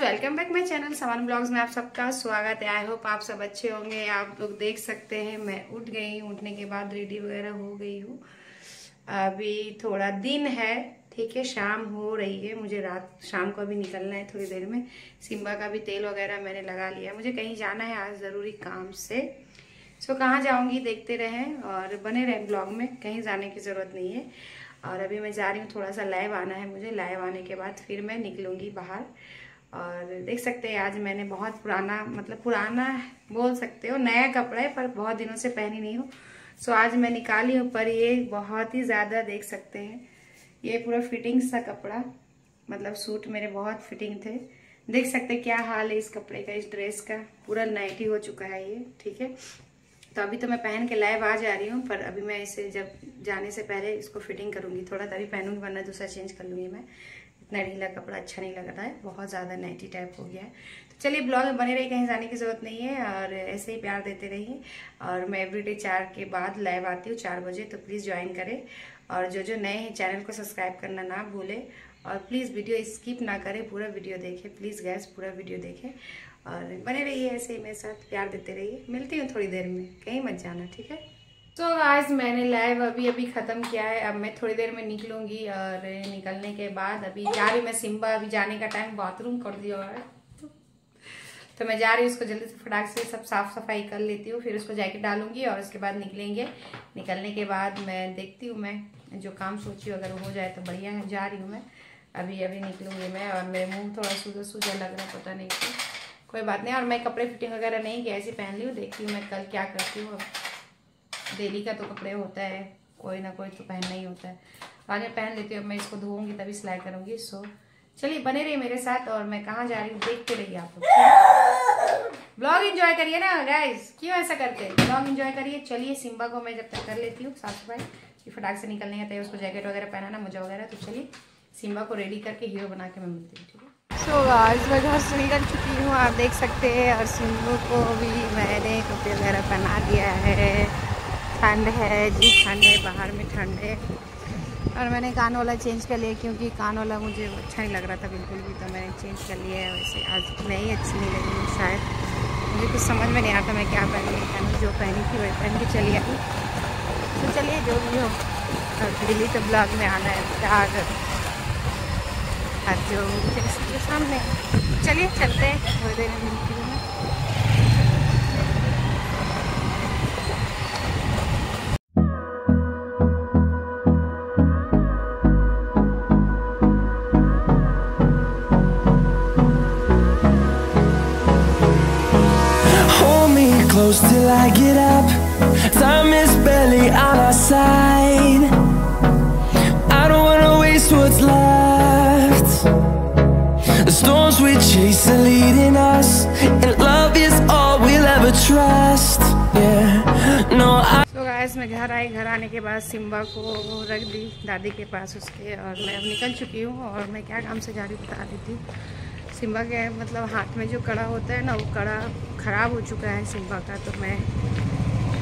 Welcome back my channel समान blogs में आप सबका स्वागत है। आई होप आप सब अच्छे होंगे। आप लोग देख सकते हैं, मैं उठ गई हूँ। उठने के बाद रेडी वगैरह हो गई हूँ। अभी थोड़ा दिन है ठीक है, शाम हो रही है, मुझे रात, शाम को अभी निकलना है थोड़ी देर में। सिम्बा का भी तेल वगैरह मैंने लगा लिया। मुझे कहीं जाना है आज ज़रूरी काम से। सो कहाँ जाऊँगी देखते रहें और बने रहें ब्लॉग में, कहीं जाने की ज़रूरत नहीं है। और अभी मैं जा रही हूँ, थोड़ा सा लाइव आना है मुझे। लाइव आने के बाद फिर मैं निकलूँगी बाहर। और देख सकते हैं, आज मैंने बहुत पुराना मतलब पुराना बोल सकते हो, नया कपड़ा है, पर बहुत दिनों से पहनी नहीं हूँ। सो आज मैं निकाली हूँ, पर ये बहुत ही ज़्यादा देख सकते हैं। ये पूरा फिटिंग सा कपड़ा मतलब सूट मेरे बहुत फिटिंग थे। देख सकते क्या हाल है इस कपड़े का, इस ड्रेस का। पूरा नाइटी हो चुका है ये, ठीक है? तो अभी तो मैं पहन के लाइव आ जा रही हूँ, पर अभी मैं इसे जब जाने से पहले इसको फिटिंग करूँगी। थोड़ा तभी पहनूँगी, वरना दूसरा चेंज कर लूँगी मैं। इतना ढीला कपड़ा अच्छा नहीं लग रहा है, बहुत ज़्यादा नाइटी टाइप हो गया है। चलिए ब्लॉग में बने रही कहीं जाने की ज़रूरत नहीं है और ऐसे ही प्यार देते रहिए। और मैं एवरीडे चार के बाद लाइव आती हूँ चार बजे तो प्लीज़ ज्वाइन करें। और जो जो नए हैं चैनल को सब्सक्राइब करना ना भूलें। और प्लीज़ वीडियो स्किप ना करें, पूरा वीडियो देखें। प्लीज़ गैस पूरा वीडियो देखें। और बने रहिए ऐसे ही मेरे साथ, प्यार देते रहिए। मिलती हूँ थोड़ी देर में, कहीं मत जाना, ठीक है? तो आज मैंने लाइव अभी अभी ख़त्म किया है। अब मैं थोड़ी देर में निकलूँगी और निकलने के बाद अभी जा रही मैं सिम्बा अभी जाने का टाइम बाथरूम कर दिया है। तो मैं जा रही हूँ उसको जल्दी से फटाक से सब साफ़ सफ़ाई कर लेती हूँ, फिर उसको जैकेट डालूँगी और उसके बाद निकलेंगे। निकलने के बाद मैं देखती हूँ मैं जो काम सोची अगर हो जाए तो बढ़िया है, जा रही हूँ मैं। अभी अभी निकलूँगी मैं और मेरे मुँह थोड़ा सूझा सूझा लग रहा पता नहीं क्यों। कोई बात नहीं, और मैं कपड़े फिटिंग वगैरह नहीं किया ऐसी पहन ली हूँ, देखती हूँ मैं कल क्या करती हूँ डेली का तो कपड़े होता है, कोई ना कोई तो पहनना ही होता है। मैं पहन लेती हूँ मैं इसको धोऊँगी तभी सिलाई करूँगी सो चलिए बने रहिए मेरे साथ और मैं कहाँ जा रही हूँ, देखते रहिए आप लोग। ब्लॉग एंजॉय करिए ना गाइज़ क्यों ऐसा करते हैं? ब्लॉग एंजॉय करिए। चलिए सिम्बा को मैं जब तक कर लेती हूँ, साफ़ सफ़ाई, कि फटाक से निकलने का तय उसको जैकेट वगैरह पहनाना, मुझे वगैरह तो चलिए सिम्बा को रेडी करके हीरो बना के मैं मिलती हूँ, ठीक है? सो आज मैं घर से निकल चुकी हूँ, आप देख सकते हैं, और सिम्बू को भी मैंने कपड़े वगैरह पहना दिया है। ठंड है, जी ठंड है, बाहर में ठंड है। और मैंने कान वाला चेंज कर लिया क्योंकि कान वाला मुझे अच्छा नहीं लग रहा था बिल्कुल भी तो मैंने चेंज कर लिया है वैसे। आज नहीं अच्छी नहीं लगी शायद। मुझे कुछ समझ में नहीं आता मैं क्या पहन नहीं पहनूँ जो पहनी थी वही पहन के चली आई। तो चलिए, जो भी हो। दिल्ली तो ब्लॉग में आना है दाग और जो सामने चलिए, चलते हैं, थोड़ी देर में मिलती हूँ। I get up. Time is barely on our side. I don't wanna waste what's left. The storms we chase are leading us, and love is all we'll ever trust. Yeah, no, I. तो guys मैं घर आई घर आने के बाद Simba को रख दी दादी के पास उसके और मैं अब निकल चुकी हूँ और मैं क्या काम से जा रही बता देती हूँ सिम्बा के मतलब हाथ में जो कड़ा होता है ना, वो कड़ा ख़राब हो चुका है सिम्बा का तो मैं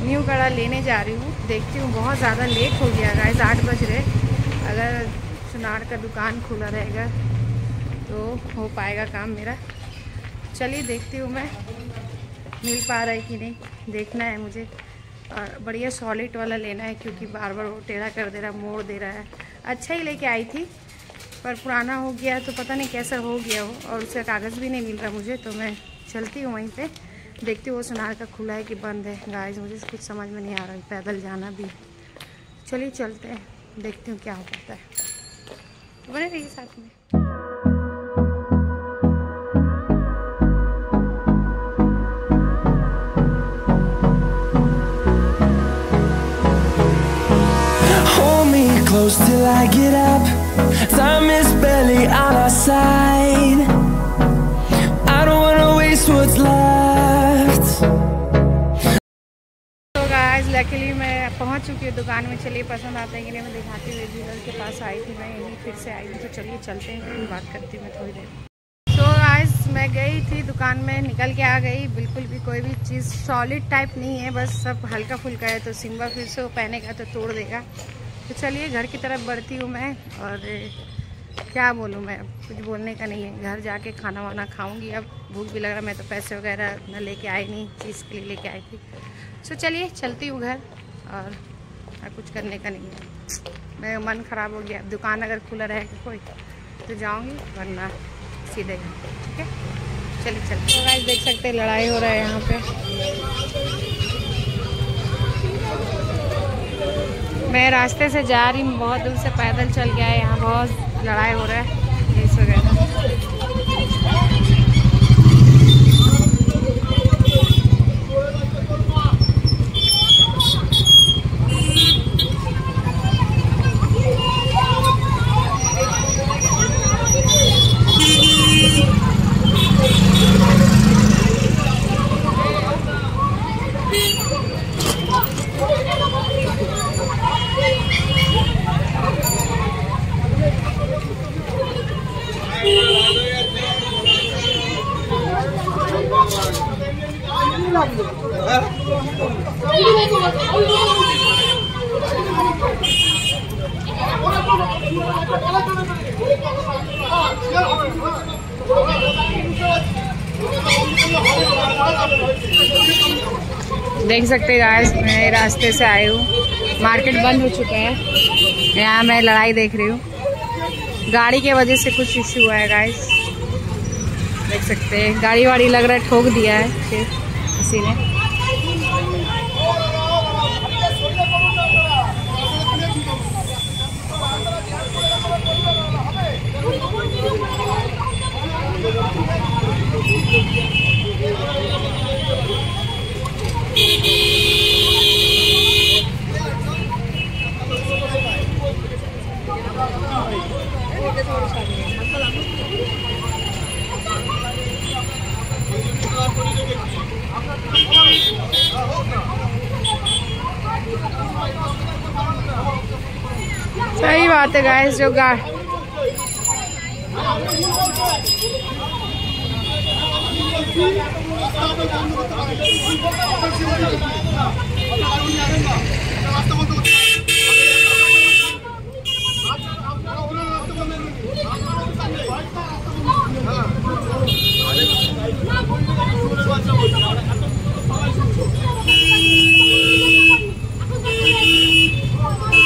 न्यू कड़ा लेने जा रही हूँ। देखती हूँ, बहुत ज़्यादा लेट हो गया गाइस आठ बज रहे अगर सुनार का दुकान खुला रहेगा तो हो पाएगा काम मेरा। चलिए, देखती हूँ मैं, मिल पा रहा है कि नहीं, देखना है मुझे। और बढ़िया सॉलिड वाला लेना है, क्योंकि बार बार वो टेढ़ा कर दे रहा है मोड़ दे रहा है। अच्छा ही लेके आई थी। पर पुराना हो गया तो पता नहीं कैसा हो गया वो और उसका कागज़ भी नहीं मिल रहा मुझे तो मैं चलती हूँ वहीं पे। देखती हूँ वो सुनार का खुला है कि बंद है। गाइस मुझे कुछ समझ में नहीं आ रहा पैदल जाना भी। चलिए चलते हैं, देखती हूँ क्या हो पाता है। बने रहिए साथ में। Close till I get up. Time is barely on our side. I don't wanna waste what's left. तो गाइस लकीली मैं पहुँच चुकी हूँ दुकान में। चलिए, पसंद आता है कि नहीं, मैं दिखाती हुई ज्वेलर के पास आई थी मैं यहीं फिर से आई हूँ। तो चलिए, चलते हैं, फिर बात करती हूँ मैं थोड़ी देर। तो आज मैं गई थी दुकान में, निकल के आ गई। बिल्कुल भी कोई भी चीज़ सॉलिड टाइप नहीं है, बस सब हल्का फुल्का है। तो सिम्बा फिर से वो पहनेगा तो तोड़ देगा। तो चलिए घर की तरफ़ बढ़ती हूँ मैं और क्या बोलूँ मैं, कुछ बोलने का नहीं है। घर जाके खाना वाना खाऊँगी। अब भूख भी लग रहा मैं तो पैसे वगैरह न लेके आई नहीं, चीज़ के लिए लेके आई थी। सो चलिए चलती हूँ घर और कुछ करने का नहीं है। मेरा मन ख़राब हो गया। दुकान अगर खुला रहेगा कोई तो जाऊँगी, वरना सीधे ठीक है? चलिए चलिए तो देख सकते हैं, लड़ाई हो रहा है यहाँ पे। मैं रास्ते से जा रही हूँ, बहुत दूर से पैदल चल गया है, यहाँ बहुत लड़ाई हो रहा है इस वगैरह। देख सकते हैं गाइस मैं रास्ते से आई हूँ। मार्केट बंद हो चुका है। यहाँ मैं लड़ाई देख रही हूँ। गाड़ी के वजह से कुछ इश्यू हुआ है गाइस देख सकते हैं, गाड़ी वाड़ी लग रहा है, ठोक दिया है, फिर किसी ने है गाइस जो गा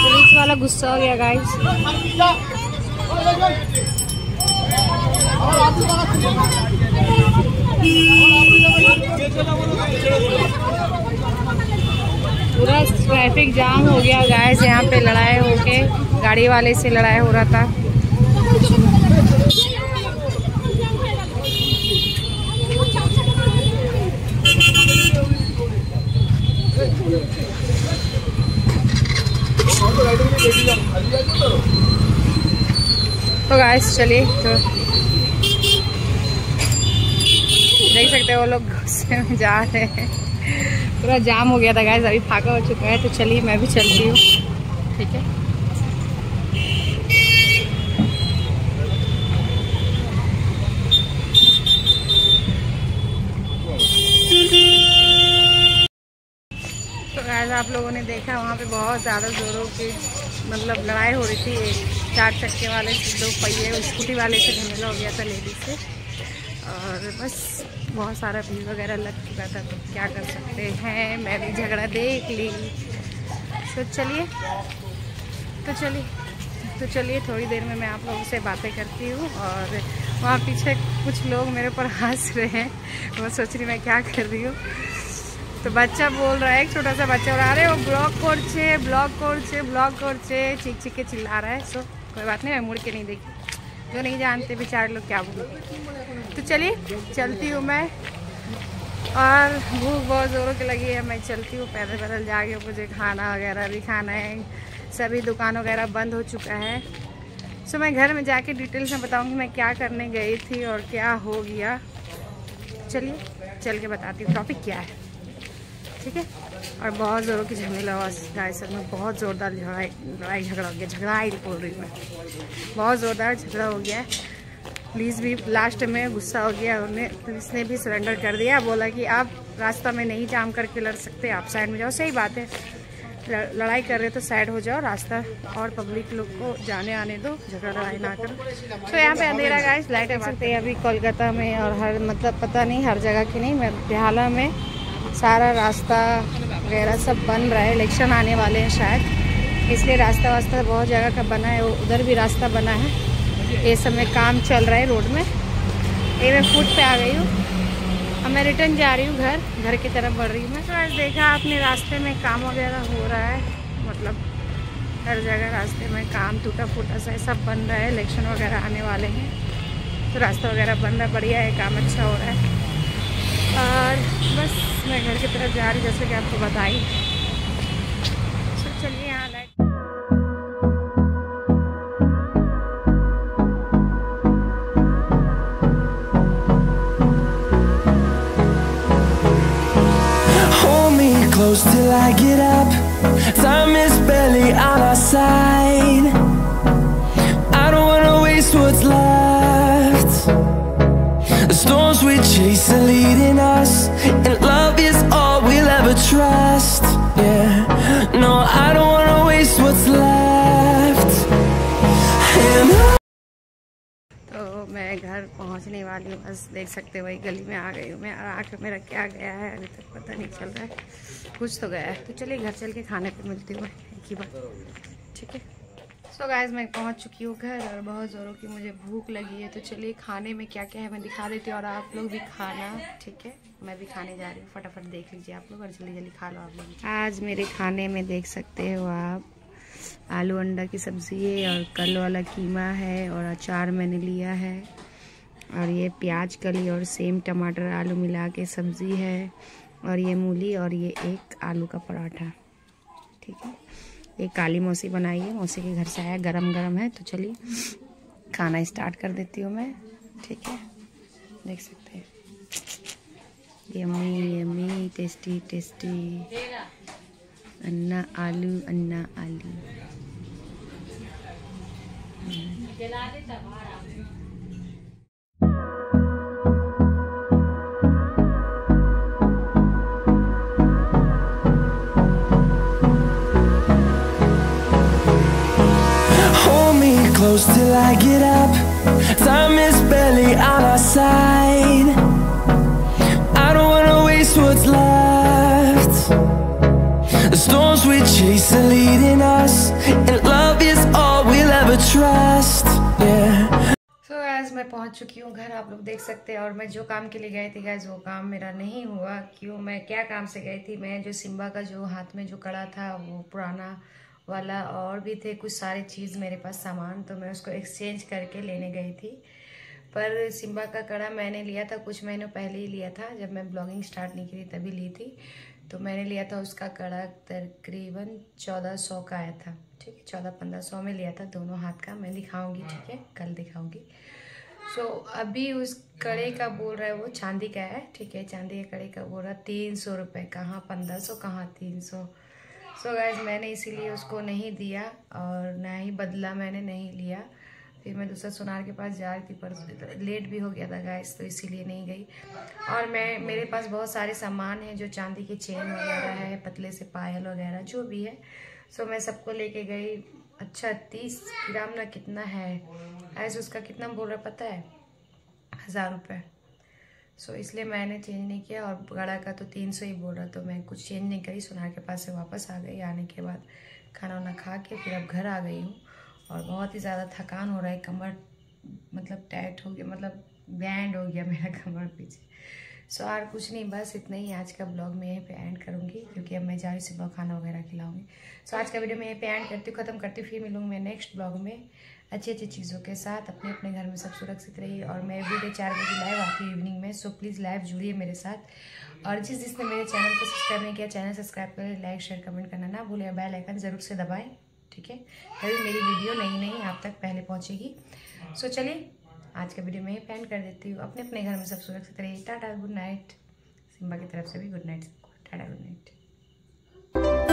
पुलिस वाला गुस्सा हो गया गाइस पूरा ट्रैफ़िक जाम हो गया गाइस यहाँ पे लड़ाई होके गाड़ी वाले से लड़ाई हो रहा था। तो गाइस चलिए तो देख सकते हो वो लोग गुस्से में जा रहे हैं। पूरा जाम हो गया था गाइस अभी फाका हो चुका है तो चलिए, मैं भी चलती हूँ। ठीक है? तो आप लोगों ने देखा, वहाँ पे बहुत ज़्यादा ज़ोरों की मतलब लड़ाई हो रही थी, एक चार चक्के वाले से, दो पहिए स्कूटी वाले से झमेला हो गया था लेडीज़ से। और बस बहुत सारा भीड़ वगैरह लग चुका था तो क्या कर सकते हैं, मैं भी झगड़ा देख ली। तो चलिए तो चलिए तो चलिए, थोड़ी देर में मैं आप लोगों से बातें करती हूँ और वहाँ पीछे कुछ लोग मेरे ऊपर हंस रहे हैं। वो सोच रही मैं क्या कर रही हूँ। তো বাচ্চা बोल रहा है एक छोटा सा बच्चा और अरे वो ब्लॉग করছে ब्लॉग করছে ब्लॉग করছে चिक चिक के चिल्ला रहा है सो कोई बात नहीं मैं मुड़ के नहीं देखी जो नहीं जानते बेचारे लोग क्या बोले तो चलिए चलती हूँ मैं और भूख बहुत ज़ोरों की लगी है मैं चलती हूँ पैदल पैदल जाके मुझे खाना वगैरह भी खाना है सभी दुकान वगैरह बंद हो चुका है सो मैं घर में जाके डिटेल्स में बताऊँगी मैं क्या करने गई थी और क्या हो गया चलिए चल के बताती हूँ टॉपिक क्या है ठीक है? और बहुत ज़ोरों की झमेला हुआ गाय सर में बहुत ज़ोरदार लड़ाई लड़ाई झगड़ा हो गया, झगड़ा ही बोल रही मैं। बहुत ज़ोरदार झगड़ा हो गया। पुलिस भी लास्ट में गुस्सा हो गया, उन्हें, पुलिस ने भी सरेंडर कर दिया, बोला कि आप रास्ता में नहीं जाम करके लड़ सकते, आप साइड में जाओ, सही बात है। लड़ाई कर रहे तो साइड हो जाओ, रास्ता और पब्लिक लोग को जाने आने दो, झगड़ा लड़ाई ना करो। तो यहाँ पे अंधेरा गाइस लाइट सकते हैं अभी कोलकाता में और हर मतलब पता नहीं हर जगह की नहीं, मैं बिहाला में सारा रास्ता वगैरह सब बन रहा है इलेक्शन आने वाले हैं शायद। इसलिए रास्ता वास्ता बहुत जगह का बना है उधर भी रास्ता बना है। ये समय काम चल रहा है रोड में। ये मैं फूट पे आ गई हूँ। अब मैं रिटर्न जा रही हूँ घर। घर की तरफ़ बढ़ रही हूँ मैं। तो आज देखा अपने रास्ते में काम वगैरह हो रहा है। मतलब हर जगह रास्ते में काम, टूटा फूटा सा सब बन रहा है। इलेक्शन वगैरह आने वाले हैं। तो रास्ता वगैरह बन रहा बढ़िया है, काम अच्छा हो रहा है। तरफ जा रही जैसे कि आपको बताई तो चलिए यहाँ light close till I get up Time is barely on our side I don't wanna waste what's left The storms we chase are leading us घर पहुँचने वाली हूँ। बस देख सकते हो वही गली में आ गई हूँ मैं। आँख मेरा क्या गया है? अभी तक पता नहीं चल रहा है। कुछ तो गया है। तो चलिए घर चल के खाने पे मिलती हूँ एक ही बार। ठीक है? सो गाइस मैं पहुँच चुकी हूँ घर और बहुत ज़ोरों की मुझे भूख लगी है। तो चलिए खाने में क्या क्या है मैं दिखा देती हूँ। और आप लोग भी खाना, ठीक है? मैं भी खाने जा रही हूँ। फटाफट देख लीजिए आप लोग और जल्दी जल्दी खा लो आप लोग। आज मेरे खाने में देख सकते हो आप, आलू अंडा की सब्ज़ी है और कल वाला कीमा है और अचार मैंने लिया है। और ये प्याज, कली और सेम टमाटर आलू मिला के सब्ज़ी है और ये मूली और ये एक आलू का पराठा। ठीक है? ये काली मौसी बनाई है। मौसी के घर से आया गरम गरम है तो चलिए खाना स्टार्ट कर देती हूँ मैं। ठीक है? देख सकते हैं। Yummy yummy, tasty tasty. अन्ना आलू अन्ना आलू। Close till I get up Time is barely on our side I don't wanna waste what's left The storms we chase are leading us And love is all we'll ever trust मैं पहुँच चुकी हूँ घर आप लोग देख सकते हैं और मैं जो काम के लिए गई थी गैस वो काम मेरा नहीं हुआ क्यों मैं क्या काम से गई थी मैं जो सिम्बा का जो हाथ में जो कड़ा था वो पुराना वाला और भी थे कुछ सारे चीज़ मेरे पास सामान तो मैं उसको एक्सचेंज करके लेने गई थी। पर सिम्बा का कड़ा मैंने लिया था कुछ महीनों पहले ही लिया था जब मैं ब्लॉगिंग स्टार्ट नहीं की थी तभी ली थी। तो मैंने लिया था उसका कड़ा तकरीबन चौदह सौ का आया था ठीक है चौदह पंद्रह सौ में लिया था दोनों हाथ का मैं दिखाऊँगी ठीक है कल दिखाऊँगी। सो so, अभी उस कड़े का बोल रहा है वो चांदी का है ठीक है चांदी के कड़े का बोल रहा है तीन सौ रुपये कहाँ पंद्रह सौ कहाँ तीन सौ? सो गैस मैंने इसीलिए उसको नहीं दिया और ना ही बदला मैंने नहीं लिया। फिर मैं दूसरा सोनार के पास जा रही थी, पर लेट भी हो गया था गैस तो इसीलिए नहीं गई। और मैं, मेरे पास बहुत सारे सामान हैं जो चांदी की चेन वगैरह है, पतले से पायल वगैरह, जो भी है। सो मैं सबको लेके गई। अच्छा तीस ग्राम ना कितना है? ऐसे उसका कितना बोल रहा पता है? हज़ार रुपये सो इसलिए मैंने चेंज नहीं किया और गड़ा का तो तीन सौ ही बोल रहा तो मैं कुछ चेंज नहीं करी। सोनार के पास से वापस आ गई। आने के बाद खाना वाना खा के फिर अब घर आ गई हूँ। और बहुत ही ज़्यादा थकान हो रहा है। कमर मतलब टाइट हो गया। मतलब बैंड हो गया मेरा कमर पीछे। सो और कुछ नहीं। बस इतना ही। आज का ब्लॉग मैं यहीं पे एंड करूँगी। क्योंकि अब मैं जा रही सुबह खाना वगैरह खिलाऊँगी। सो आज का वीडियो मैं यहीं पे एंड करती हूँ। ख़त्म करती हूँ। फिर मिलूँगी मैं नेक्स्ट ब्लॉग में। अच्छी अच्छी चीज़ों के साथ अपने अपने घर में सब सुरक्षित रहिए और मैं वीडियो चार बजे लाइव आती हूँ इवनिंग में सो प्लीज़ लाइव जुड़िए मेरे साथ। और जिस जिसने मेरे चैनल को सब्सक्राइब नहीं किया चैनल सब्सक्राइब करें लाइक शेयर कमेंट करना ना भूलें बेल आइकन ज़रूर से दबाएँ, ठीक है? तभी मेरी वीडियो नई नई आप तक पहले पहुँचेगी। सो चलिए, आज का वीडियो मैं ही पेंड कर देती हूँ। अपने अपने घर में सब सुरक्षित रहिए। टाटा गुड नाइट सिम्बा की तरफ़ से भी good night tata good night